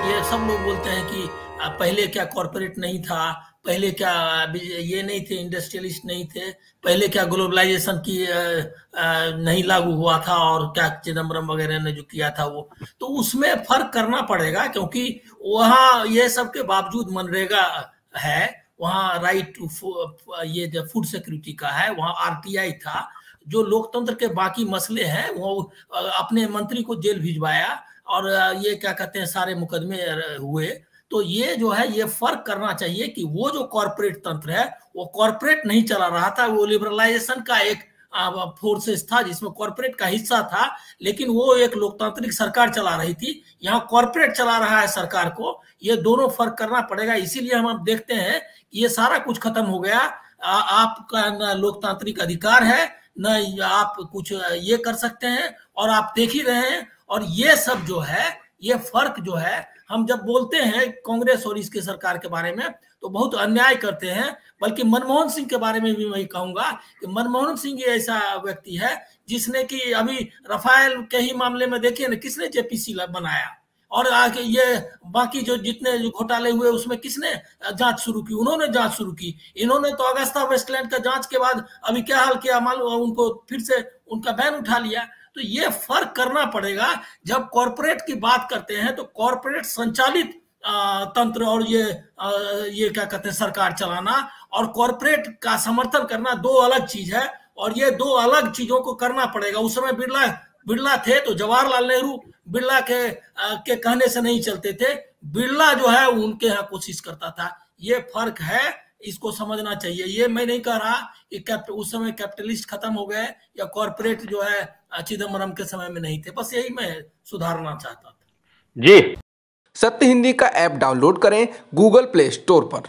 ये सब लोग बोलते हैं कि पहले क्या कॉरपोरेट नहीं था? पहले क्या ये नहीं थे इंडस्ट्रियलिस्ट नहीं थे। पहले क्या ग्लोबलाइजेशन की नहीं लागू हुआ था और क्या चिदम्बरम वगैरह ने जो किया था वो? तो उसमें फ़र्क करना पड़ेगा क्योंकि वहाँ ये सब के बावजूद मनरेगा है। वहाँ राइट टू ये जो फ़ूड सिक्योरिटी का है, वहाँ आरटीआई था। जो लोकतंत्र के बाकी मसले हैं, वो अपने मंत्री को जेल भिजवाया। और ये क्या कहते हैं, सारे मुकदमे हुए। तो ये जो है, ये फ़र्क करना चाहिए कि वो जो कॉरपोरेट तंत्र है, वो कॉरपोरेट नहीं चला रहा था। वो लिबरलाइजेशन का एक फोर्सेस था, जिसमें कॉरपोरेट का हिस्सा था, लेकिन वो एक लोकतांत्रिक सरकार चला रही थी। यहाँ कॉरपोरेट चला रहा है सरकार को। ये दोनों फ़र्क करना पड़ेगा। इसीलिए हम अब देखते हैं कि ये सारा कुछ खत्म हो गया। आपका न लोकतांत्रिक अधिकार है, न आप कुछ ये कर सकते हैं और आप देख ही रहे हैं। और ये सब जो है, ये फ़र्क जो है, हम जब बोलते हैं कांग्रेस और इसके सरकार के बारे में तो बहुत अन्याय करते हैं। बल्कि मनमोहन सिंह के बारे में भी मैं कहूँगा कि मनमोहन सिंह ऐसा व्यक्ति है जिसने कि अभी रफाल के ही मामले में देखिए ना, किसने जेपीसी बनाया? और आगे ये बाकी जो जितने जो घोटाले हुए, उसमें किसने जाँच शुरू की? उन्होंने जाँच शुरू की। इन्होंने तो अगस्ता वेस्टलैंड का जाँच के बाद अभी क्या हाल किया मालूम, उनको फिर से उनका बैन उठा लिया। तो ये फ़र्क करना पड़ेगा। जब कॉरपोरेट की बात करते हैं तो कॉरपोरेट संचालित तंत्र और ये ये क्या कहते हैं, सरकार चलाना और कॉरपोरेट का समर्थन करना दो अलग चीज़ है और ये दो अलग चीज़ों को करना पड़ेगा। उस समय बिरला बिरला थे तो जवाहरलाल नेहरू बिरला के के कहने से नहीं चलते थे। बिरला जो है, उनके यहाँ कोशिश करता था। ये फ़र्क है इसको समझना चाहिए। ये मैं नहीं कह रहा कि कैप्ट उस समय कैपिटलिस्ट खत्म हो गए या कॉरपोरेट जो है चिदम्बरम के समय में नहीं थे। बस यही मैं सुधारना चाहता था। जी। सत्य हिंदी का ऐप डाउनलोड करें गूगल प्ले स्टोर पर।